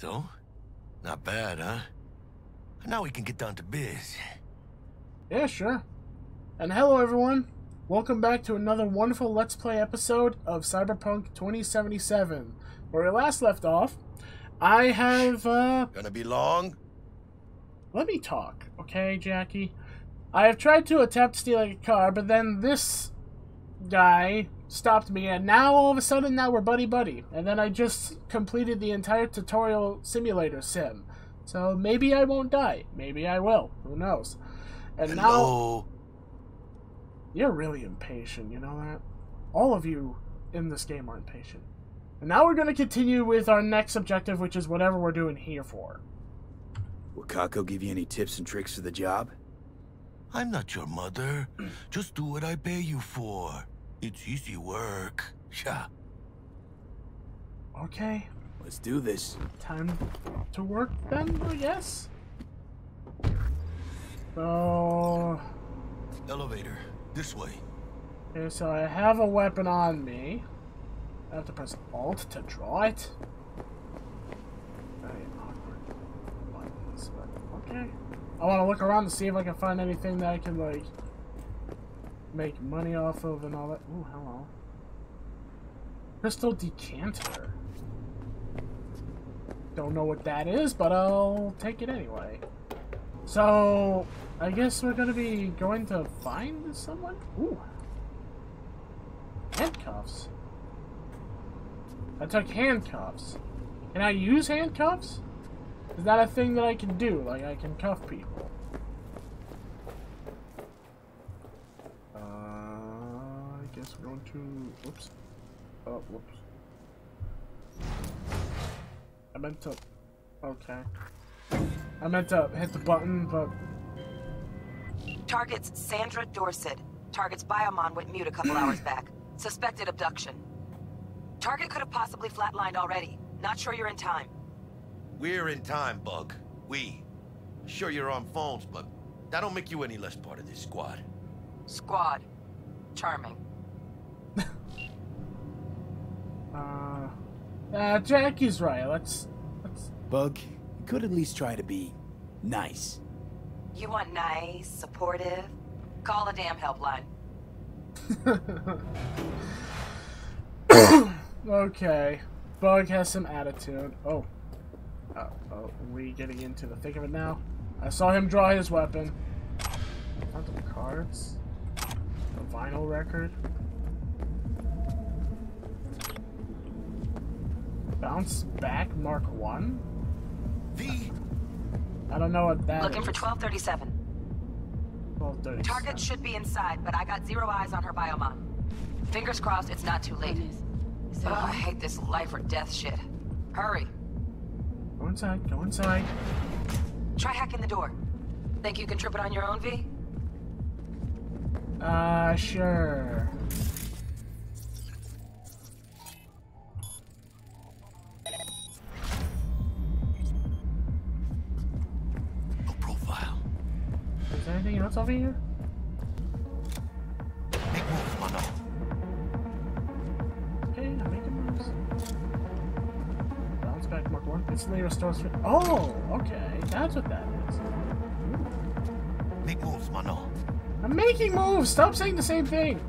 So? Not bad, huh? Now we can get down to biz. Yeah, sure. And hello, everyone. Welcome back to another wonderful Let's Play episode of Cyberpunk 2077. Where we last left off, I have, uh... Gonna be long? Let me talk, okay, Jackie? I have tried to attempt stealing a car, but then this guy stopped me, and now all of a sudden, now we're buddy-buddy. And then I just completed the entire tutorial simulator sim. So maybe I won't die. Maybe I will. Who knows? And now... You're really impatient, you know that? All of you in this game are impatient. And now we're going to continue with our next objective, which is whatever we're doing here for. Will Kako give you any tips and tricks for the job? I'm not your mother. Just do what I pay you for. It's easy work. Yeah. Okay, Let's do this. time to work then, I guess? So... Elevator. This way. Okay, so I have a weapon on me. I have to press Alt to draw it. Very awkward buttons, but okay. I want to look around to see if I can find anything that I can, like, make money off of and all that. Ooh, hello. Crystal decanter. Don't know what that is, but I'll take it anyway. So, I guess we're gonna be going to find someone? Ooh. Handcuffs. I took handcuffs. Can I use handcuffs? Is that a thing that I can do? Like, I can cuff people? I going to... Whoops. Oh, whoops. I meant to... Okay. I meant to hit the button, but... Target's Sandra Dorset. Target's biomon went mute a couple hours back. Suspected abduction. Target could have possibly flatlined already. Not sure you're in time. We're in time, Bug. We. Sure you're on phones, but that don't make you any less part of this squad. Squad. Charming. Uh, uh, Jackie's right. Let's, let's. Bug, you could at least try to be nice. You want nice, supportive? Call a damn helpline. okay, Bug has some attitude. Oh, oh, oh, we getting into the thick of it now? I saw him draw his weapon. Quantum cards. A vinyl record. Bounce back Mark One. V? I don't know what that Looking for is. 1237. 1237. Target should be inside, but I got zero eyes on her biomon. Fingers crossed it's not too late. Oh, I hate this life or death shit. Hurry. Go inside. Go inside. Try hacking the door. Think you can trip it on your own, V? Uh, sure. Over here? Make moves, mano. Okay, I'm making moves. Bounce back mark one. Instantly restores. fi- Oh, okay. That's what that is. Make moves, mano. I'm making moves! Stop saying the same thing!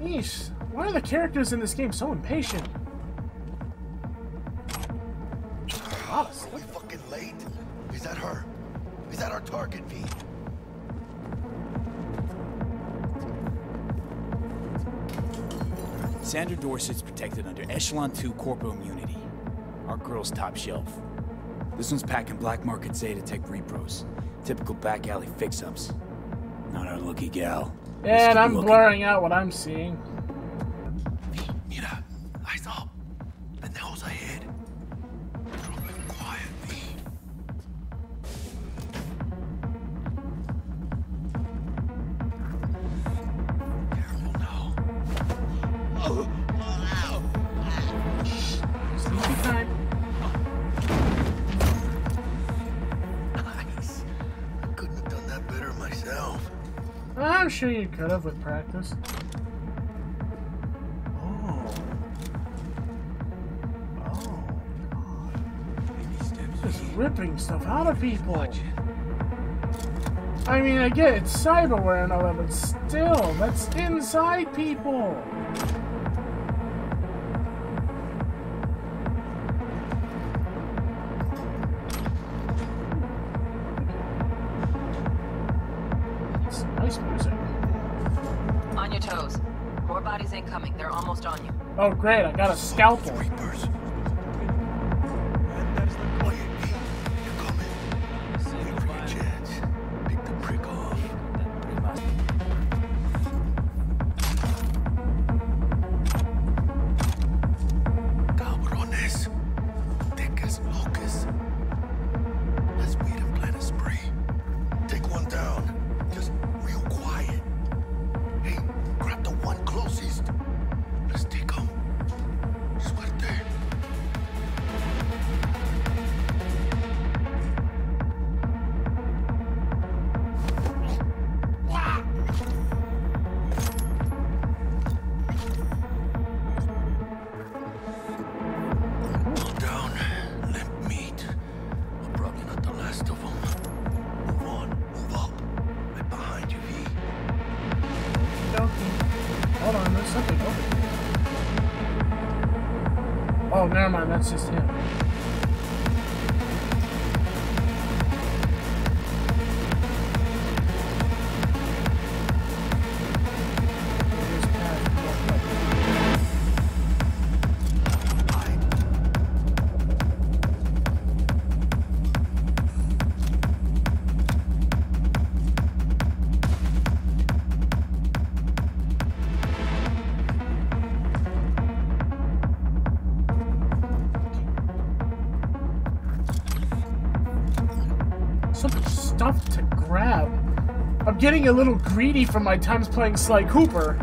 Yeesh. Why are the characters in this game so impatient? Sandra Dorset's protected under Echelon 2 Corpo Immunity. Our girl's top shelf. This one's packing black market Zetatech repros. Typical back alley fix-ups. Not our lucky gal. And I'm looking. blurring out what I'm seeing. Sure you could have with practice. Oh. Oh, God. just ripping stuff out of people. I mean, I get it's cyberware and all that, but still, that's inside people. Oh, great! I got a scalpel. That's just him. Getting a little greedy from my times playing Sly Cooper.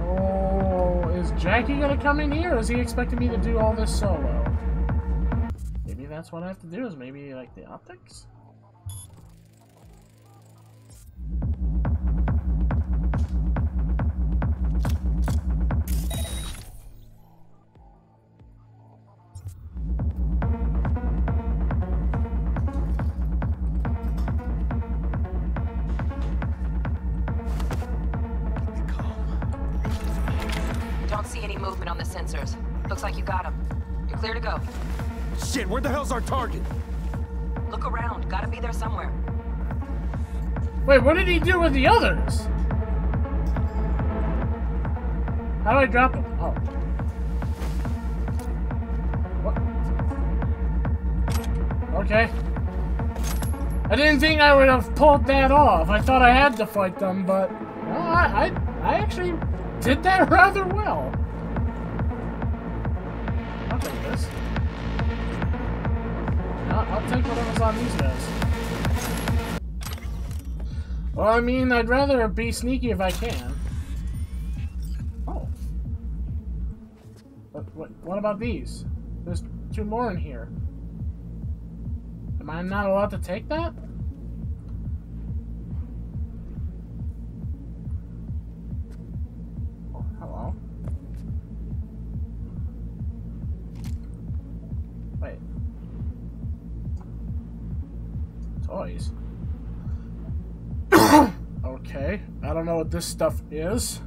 Oh, is Jackie gonna come in here? Is he expecting me to do all this solo? Maybe that's what I have to do. Is maybe like the optics? Where the hell's our target? Look around. Gotta be there somewhere. Wait, what did he do with the others? How do I drop them? Oh. What? Okay. I didn't think I would have pulled that off. I thought I had to fight them, but no, I, I, I actually did that rather well. I'll, take whatever's on these guys. Well, I mean, I'd rather be sneaky if I can. Oh. But what, what about these? There's two more in here. Am I not allowed to take that? Toys. okay, I don't know what this stuff is.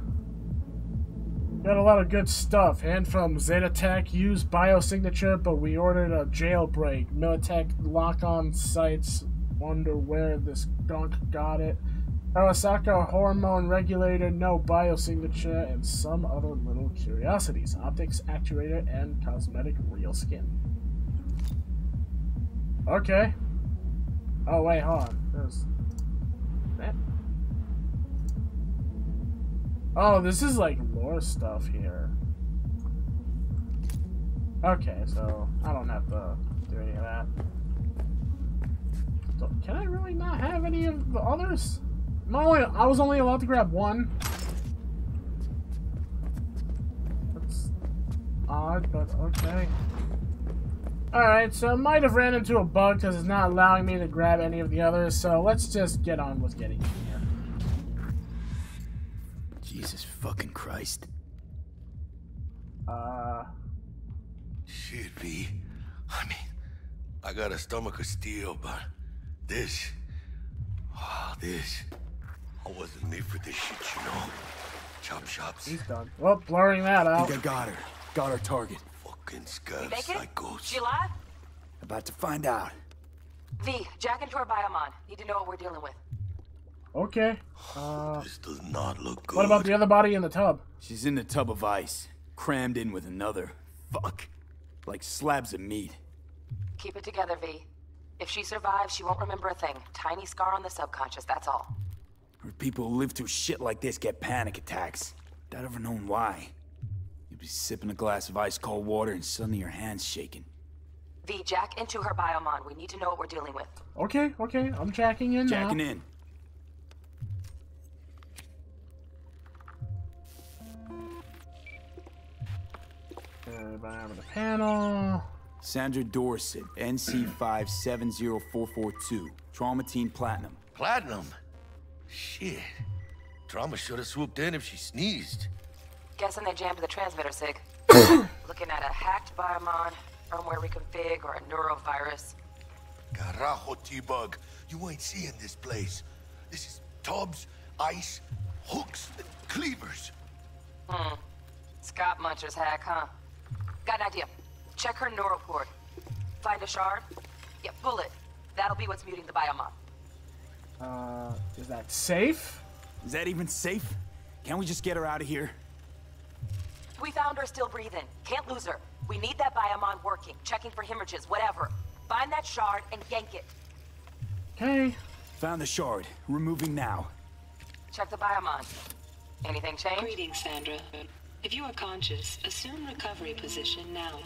Got a lot of good stuff. Hand from Zetatech, used biosignature, but we ordered a jailbreak. Militech lock-on sites. Wonder where this gunk got it. Arasaka hormone regulator, no biosignature, and some other little curiosities. Optics, actuator, and cosmetic real skin. Okay. Oh wait, hold on. There's that. Oh, this is like lore stuff here. Okay, so I don't have to do any of that. So, can I really not have any of the others? I'm only, I was only allowed to grab one. That's odd, but okay. Alright, so I might have ran into a bug because it's not allowing me to grab any of the others, so let's just get on with getting in here. Jesus fucking Christ. Uh, Should be. I mean, I got a stomach of steel, but this, oh, this, I wasn't made for this shit, you know. Chop shops, he's done. Well, blurring that I out. think I got her. Got our target. Fucking You scab make. She alive? About to find out. V, jack into her biomon. Need to know what we're dealing with. Okay. Uh, This does not look good. what about the other body in the tub? She's in the tub of ice, crammed in with another. Fuck. Like slabs of meat. Keep it together, V. If she survives, she won't remember a thing. Tiny scar on the subconscious, that's all. Or people who live through shit like this get panic attacks. Without ever knowing why. You'd be sipping a glass of ice cold water and suddenly your hand's shaking. V, jack into her biomon. We need to know what we're dealing with. Okay, okay. I'm jacking in Jacking now. in. Uh, bottom the panel. Sandra Dorset, NC570442. Trauma Team Platinum. Platinum? Shit. Trauma should have swooped in if she sneezed. Guessing they jammed the transmitter, Sig. Looking at a hacked biomon, firmware reconfig, or a neurovirus. Carajo, T-Bug. You ain't seeing this place. This is tubs, ice, hooks, and cleavers. Scott Muncher's hack, huh? Got an idea. Check her neural port. Find a shard? Yeah, pull it. That'll be what's muting the biomon. Uh, is that safe? Is that even safe? Can't we just get her out of here? We found her still breathing. Can't lose her. We need that biomon working, checking for hemorrhages, whatever. Find that shard and yank it. Okay. Found the shard. Removing now. Check the biomon. Anything change? Greetings, Sandra. If you are conscious, assume recovery position now.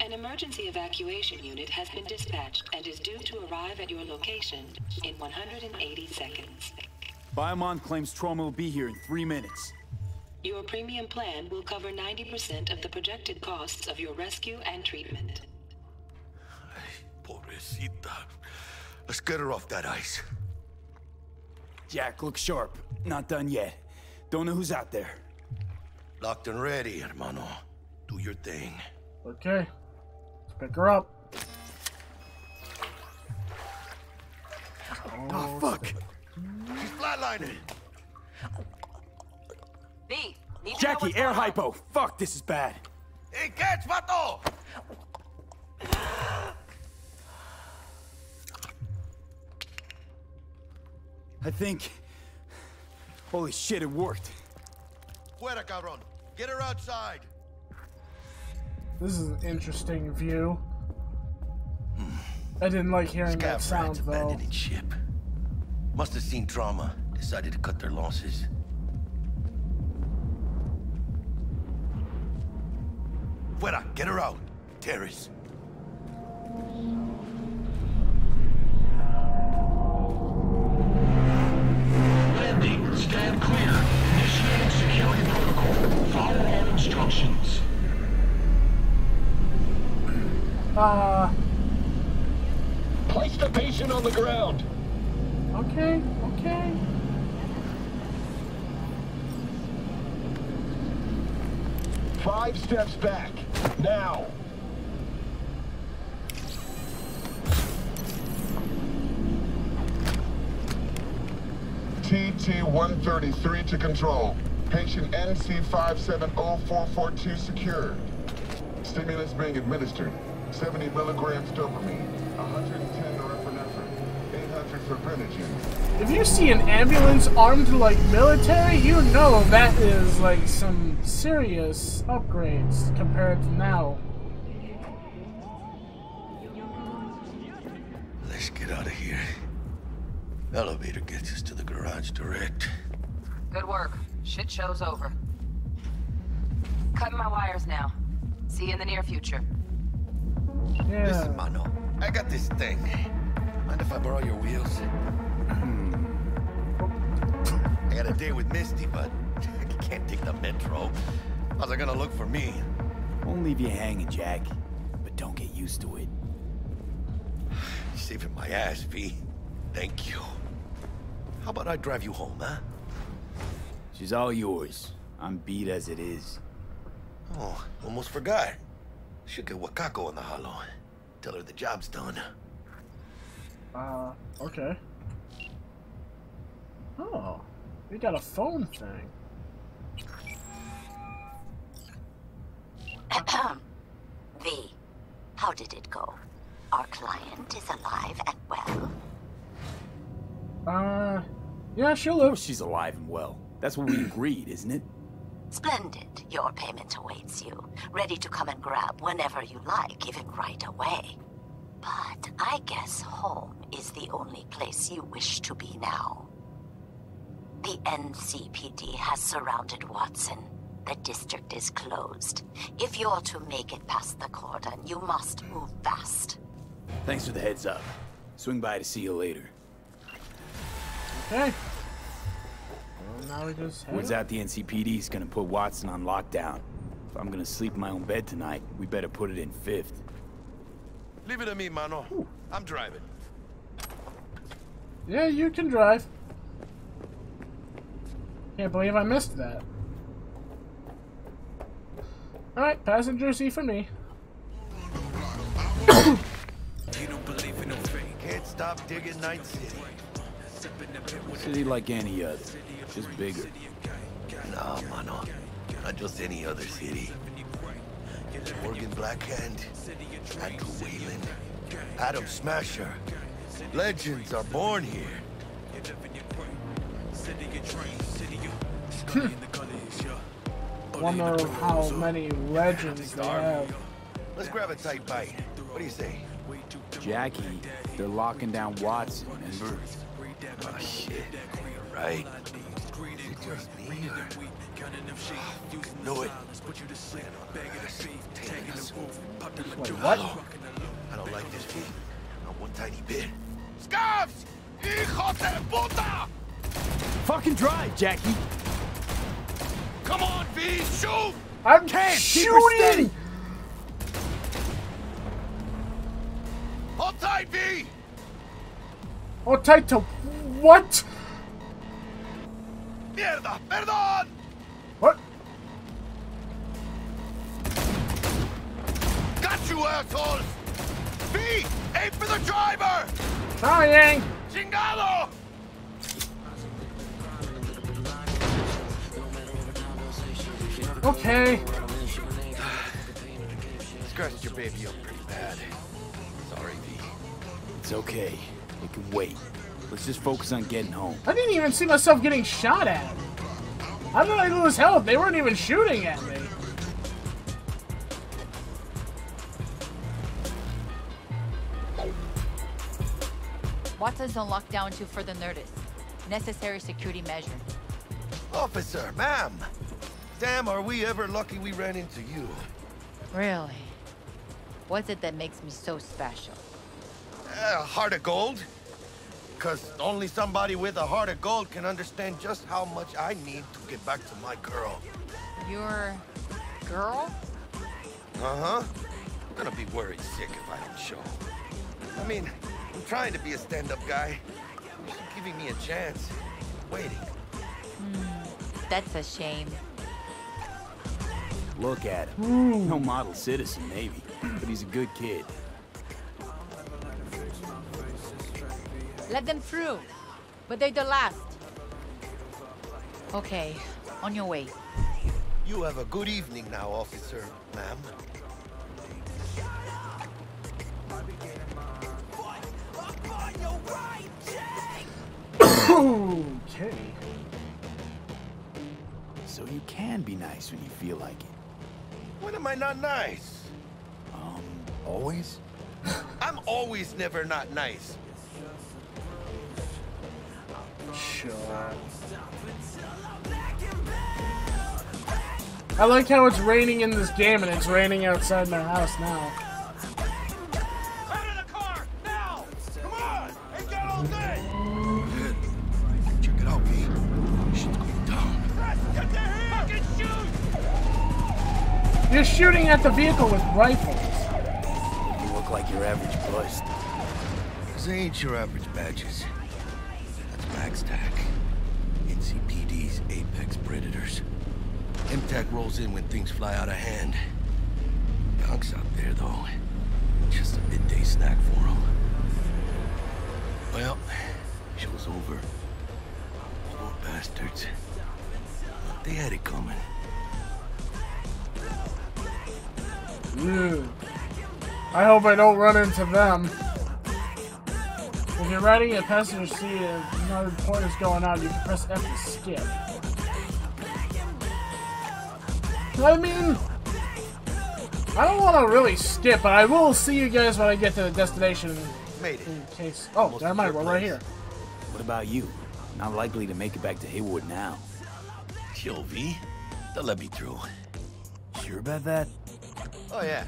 An emergency evacuation unit has been dispatched and is due to arrive at your location in 180 seconds. Biomon claims trauma will be here in three minutes. Your premium plan will cover 90% of the projected costs of your rescue and treatment. Pobrecita. Let's get her off that ice. Jack, look sharp. Not done yet. Don't know who's out there. Locked and ready, hermano. Do your thing. Okay. Let's pick her up. Oh, fuck. She's flatlining. B, need Jackie, air going on. hypo. Fuck, this is bad. Hey, catch, vato! I think... Holy shit, it worked. Fuera, cabrón. Get her outside. This is an interesting view. I didn't like hearing that sound rats though. abandoning ship. Must have seen trauma. Decided to cut their losses. Fuera, get her out. Terrace. Landing. Stand clear. Initiating security protocol. Follow all instructions. Uh, Place the patient on the ground. okay, okay. Five steps back. Now. TT-133 to control. Patient NC570442 secured. Stimulus being administered. 70 milligrams dopamine, If you see an ambulance armed like military, you know that is like some serious upgrades compared to now. Let's get out of here. Elevator gets us to the garage direct. Good work. Shit show's over. Cutting my wires now. See you in the near future. Yeah. Listen, mano. I got this thing. Mind if I borrow your wheels? Hmm. I got a date with Misty, but I can't take the metro. How's it gonna look for me? Won't leave you hanging, Jack. But don't get used to it. You're saving my ass, V. Thank you. How about I drive you home, huh? She's all yours. I'm beat as it is. Oh, almost forgot. Should get Wakako on the holo. Tell her the job's done. Uh, okay. Oh, we got a phone thing. V, how did it go? Our client is alive and well. Uh, yeah, she'll live. she's alive and well. That's what we agreed, isn't it? Splendid. Your payment awaits you, ready to come and grab whenever you like, even right away. But I guess home is the only place you wish to be now. The NCPD has surrounded Watson. The district is closed. If you're to make it past the cordon, you must move fast. Thanks for the heads up. Swing by to see you later. Okay. Well, now we just head Word's up. out the NCPD's gonna put Watson on lockdown. If I'm gonna sleep in my own bed tonight, we better put it in fifth. Leave it to me, mano. I'm driving. Yeah, you can drive. Can't believe I missed that. Alright, passenger seat for me. Can't stop digging Night City. City like any other, just bigger. Nah, mano. Not just any other city. Morgan Blackhand, Andrew Whalen, Adam Smasher. Legends are born here. Hmm. Wonder how many legends they have. Let's grab a tight bite. What do you say? Jackie, they're locking down Watson, remember? Oh, ah, shit. You're right. Is it just me or... Oh, know it. Taking us. Wait, what? I don't like this kid. Not one tiny bit. Scavs! Hijos de puta! Fucking drive, Jackie! Come on, V! Shoot! I'm keep her shooting! steady. Hold tight, V! Oh, tight to what? Mierda! Perdón! What? Got you, assholes! V! Aim for the driver! Trying. Chingado! Okay. Scratched your baby up pretty bad. Sorry, V. It's okay. It can wait. Let's just focus on getting home. I didn't even see myself getting shot at. How did I lose health? They weren't even shooting at me. Watson's on lockdown to further notice. Necessary security measure. Officer, ma'am. Damn, are we ever lucky we ran into you. Really? What's it that makes me so special? A heart of gold? Because only somebody with a heart of gold can understand just how much I need to get back to my girl. Your girl? Uh-huh. I'm gonna be worried sick if I don't show. I mean, I'm trying to be a stand-up guy. You're giving me a chance. Waiting. That's a shame. Look at him. No model citizen, maybe, but he's a good kid. Let them through. But they're the last. Okay, on your way. You have a good evening now, officer, ma'am. Okay. So you can be nice when you feel like it. When am I not nice? Um, always? I'm always never not nice. Sure. I like how it's raining in this game and it's raining outside my house now. Out of the car, now! On! Ain't got all day! Check it out, V. Shit's going down. Get the hell! Fucking shoot! You're shooting at the vehicle with rifles. You look like your average bust. These ain't your average badges. That's NCPD's Apex Break contact rolls in when things fly out of hand. Donk's out there, though. Just a midday snack for him. Well, show's over. Poor bastards. They had it coming. Ew. I hope I don't run into them. If you're ready, a passenger see uh, another point is going on, you can press F to skip. I mean, I don't want to really skip, but I will see you guys when I get to the destination. Made it. In case. Oh, Almost never at mind, we're right here. What about you? Not likely to make it back to Heywood now. Chill, V. They'll let me through. Sure about that? Oh, yeah.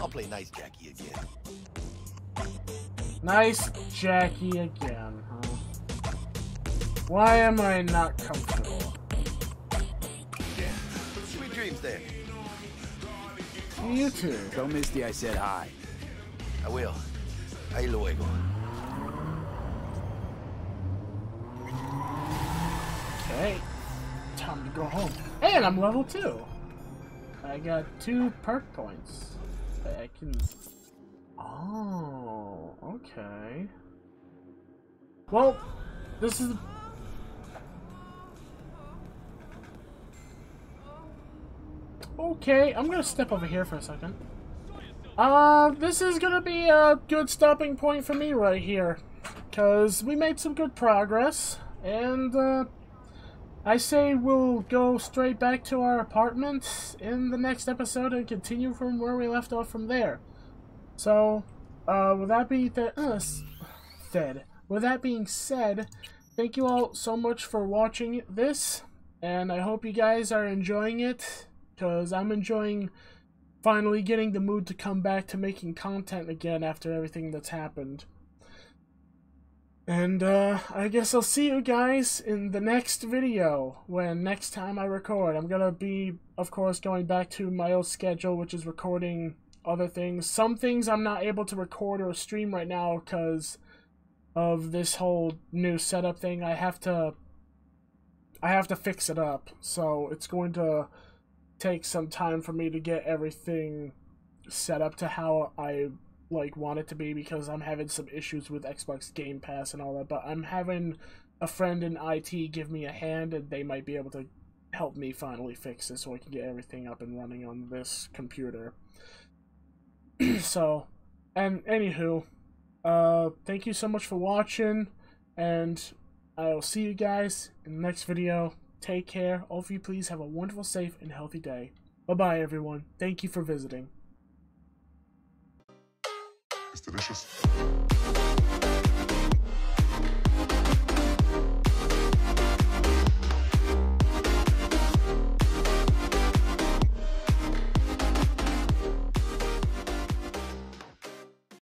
I'll play nice Jackie again. Nice Jackie again, huh? Why am I not comfortable? Yeah. Sweet dreams then. You too. Tell Misty I said hi. I will. Ahí luego. Okay. Time to go home. And I'm level 2. I got two perk points. I can... Oh, okay. Well, this is... Okay, I'm gonna step over here for a second. Uh, this is gonna be a good stopping point for me right here. Because we made some good progress, and, uh, I say we'll go straight back to our apartment in the next episode and continue from where we left off from there. So, uh, with that being th uh, said, with that being said, thank you all so much for watching this, and I hope you guys are enjoying it, because I'm enjoying finally getting the mood to come back to making content again after everything that's happened. And uh, I guess I'll see you guys in the next video when next time I record. I'm gonna be, of course, going back to my old schedule, which is recording other things. Some things I'm not able to record or stream right now because of this whole new setup thing. I have to, I have to fix it up. So it's going to take some time for me to get everything set up to how I like want it to be because I'm having some issues with Xbox Game Pass and all that. But I'm having a friend in IT give me a hand, and they might be able to help me finally fix it so I can get everything up and running on this computer. so, and anywho, uh, thank you so much for watching, and I'll see you guys in the next video. Take care. All of you, please have a wonderful, safe, and healthy day. Bye bye, everyone. Thank you for visiting. It's delicious.